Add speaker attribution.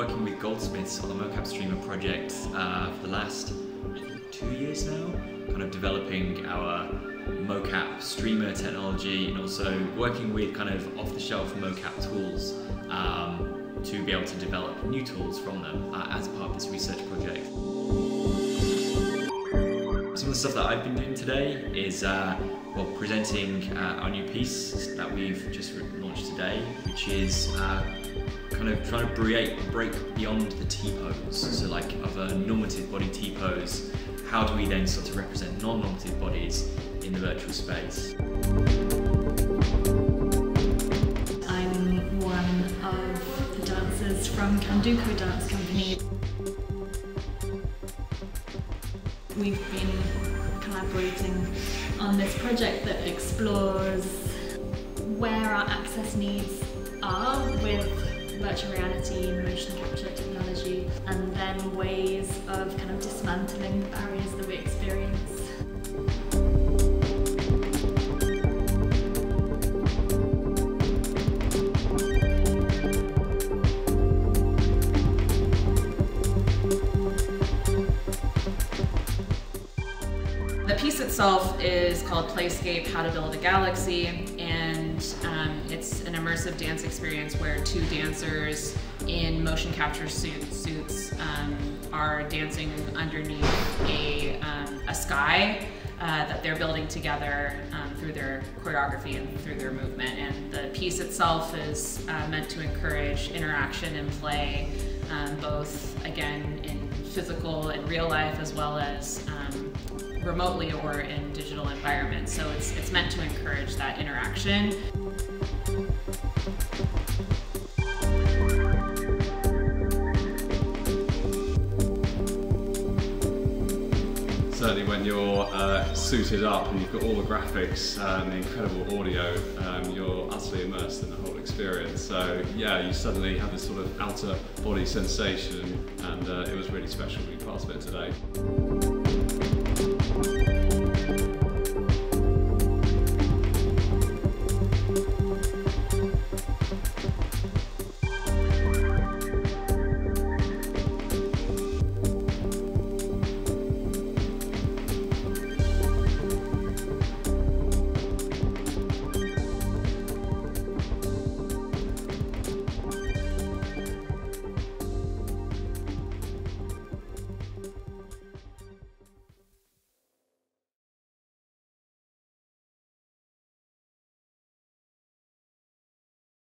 Speaker 1: working with Goldsmiths on the mocap streamer project uh, for the last two years now, kind of developing our mocap streamer technology and also working with kind of off-the-shelf mocap tools um, to be able to develop new tools from them uh, as part of this research project. Some of the stuff that I've been doing today is uh, well presenting uh, our new piece that we've just launched today, which is uh, kind of trying to break, break beyond the T-pose. So like of a normative body T-pose, how do we then start to represent non-normative bodies in the virtual space?
Speaker 2: I'm one of the dancers from Candoco Dance Company. We've been collaborating on this project that explores where our access needs are with virtual reality, and motion capture technology, and then ways of kind of dismantling barriers that we experience.
Speaker 3: The piece itself is called Playscape How to Build a Galaxy, and um, it's an immersive dance experience where two dancers in motion capture suit, suits um, are dancing underneath a, um, a sky uh, that they're building together um, through their choreography and through their movement. And the piece itself is uh, meant to encourage interaction and play, um, both again in physical and real life as well as um, remotely or in digital environments. So it's, it's meant to encourage that interaction.
Speaker 4: Certainly when you're uh, suited up and you've got all the graphics and the incredible audio, um, you're utterly immersed in the whole experience. So yeah, you suddenly have this sort of outer body sensation and uh, it was really special being part of it today.